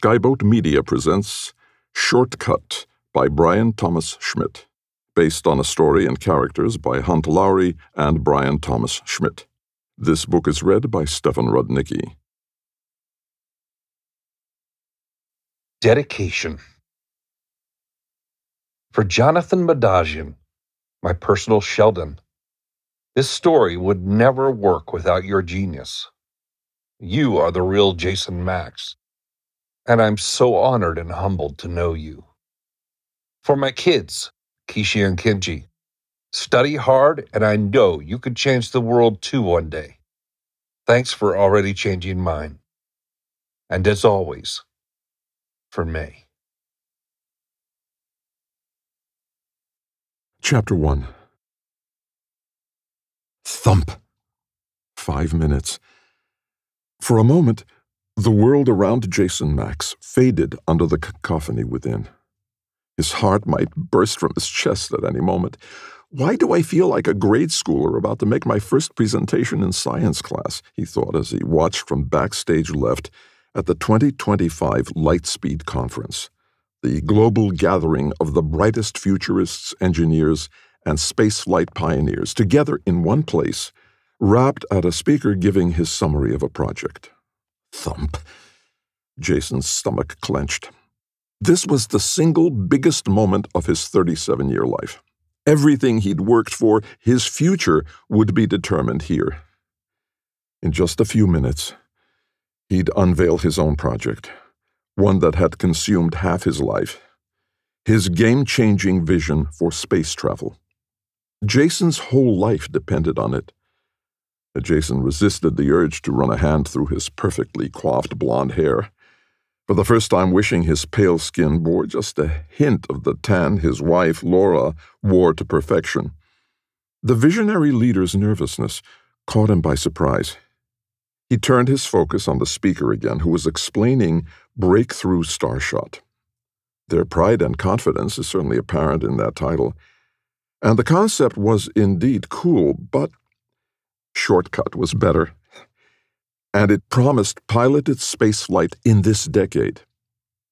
Skyboat Media presents Shortcut by Bryan Thomas Schmidt, based on a story and characters by Hunt Lowry and Bryan Thomas Schmidt. This book is read by Stefan Rudnicki. Dedication For Jonathan Madagian, my personal Sheldon, this story would never work without your genius. You are the real Jason Maxx, and I'm so honored and humbled to know you. For my kids, Kishi and Kenji, study hard, and I know you could change the world too one day. Thanks for already changing mine. And as always, for May. Chapter 1 Thump! Five minutes. For a moment, the world around Jason Maxx faded under the cacophony within. His heart might burst from his chest at any moment. Why do I feel like a grade schooler about to make my first presentation in science class? he thought as he watched from backstage left at the 2025 Lightspeed Conference, the global gathering of the brightest futurists, engineers, and spaceflight pioneers together in one place, rapt at a speaker giving his summary of a project. Thump. Jason's stomach clenched. This was the single biggest moment of his 37 year life. Everything he'd worked for, his future, would be determined here. In just a few minutes, he'd unveil his own project, one that had consumed half his life his game changing vision for space travel. Jason's whole life depended on it. Jason resisted the urge to run a hand through his perfectly coiffed blond hair, for the first time wishing his pale skin bore just a hint of the tan his wife, Laura, wore to perfection. The visionary leader's nervousness caught him by surprise. He turned his focus on the speaker again, who was explaining Breakthrough Starshot. Their pride and confidence is certainly apparent in that title. And the concept was indeed cool, but Shortcut was better. And it promised piloted spaceflight in this decade.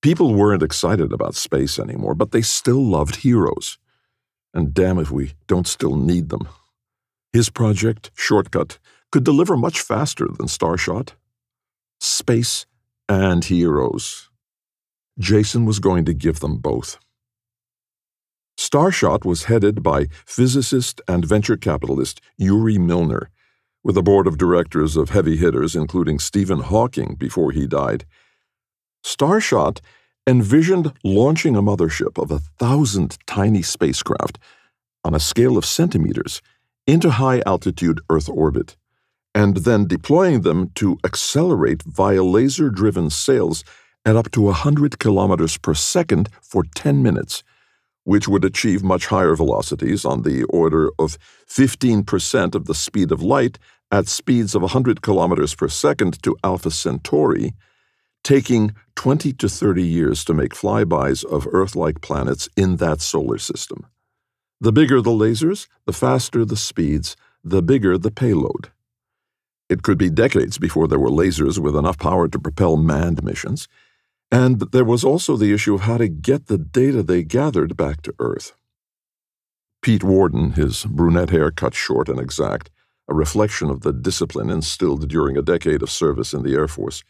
People weren't excited about space anymore, but they still loved heroes. And damn if we don't still need them. His project, Shortcut, could deliver much faster than Starshot. Space and heroes. Jason was going to give them both. Starshot was headed by physicist and venture capitalist Yuri Milner, with a board of directors of heavy hitters, including Stephen Hawking before he died. Starshot envisioned launching a mothership of a thousand tiny spacecraft on a scale of centimeters into high altitude Earth orbit, and then deploying them to accelerate via laser driven sails at up to 100 kilometers per second for 10 minutes which would achieve much higher velocities on the order of 15% of the speed of light at speeds of 100 kilometers per second to Alpha Centauri, taking 20 to 30 years to make flybys of Earth like planets in that solar system. The bigger the lasers, the faster the speeds, the bigger the payload. It could be decades before there were lasers with enough power to propel manned missions and there was also the issue of how to get the data they gathered back to Earth. Pete Worden, his brunette hair cut short and exact, a reflection of the discipline instilled during a decade of service in the Air Force,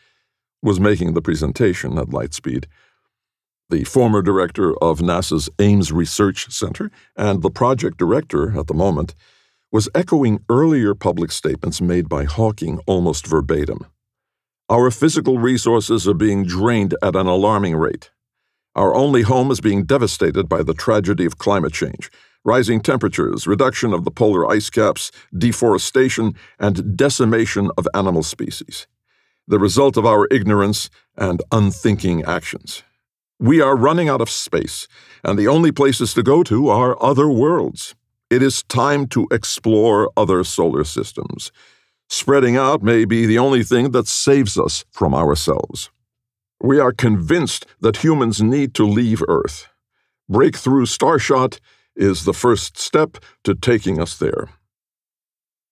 was making the presentation at Lightspeed. The former director of NASA's Ames Research Center and the project director at the moment was echoing earlier public statements made by Hawking almost verbatim. Our physical resources are being drained at an alarming rate. Our only home is being devastated by the tragedy of climate change, rising temperatures, reduction of the polar ice caps, deforestation, and decimation of animal species. The result of our ignorance and unthinking actions. We are running out of space, and the only places to go to are other worlds. It is time to explore other solar systems. Spreading out may be the only thing that saves us from ourselves. We are convinced that humans need to leave Earth. Breakthrough Starshot is the first step to taking us there.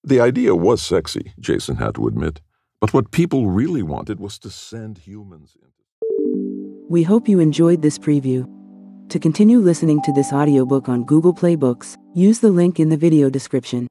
The idea was sexy, Jason had to admit, but what people really wanted was to send humans. We hope you enjoyed this preview. To continue listening to this audiobook on Google Play Books, use the link in the video description.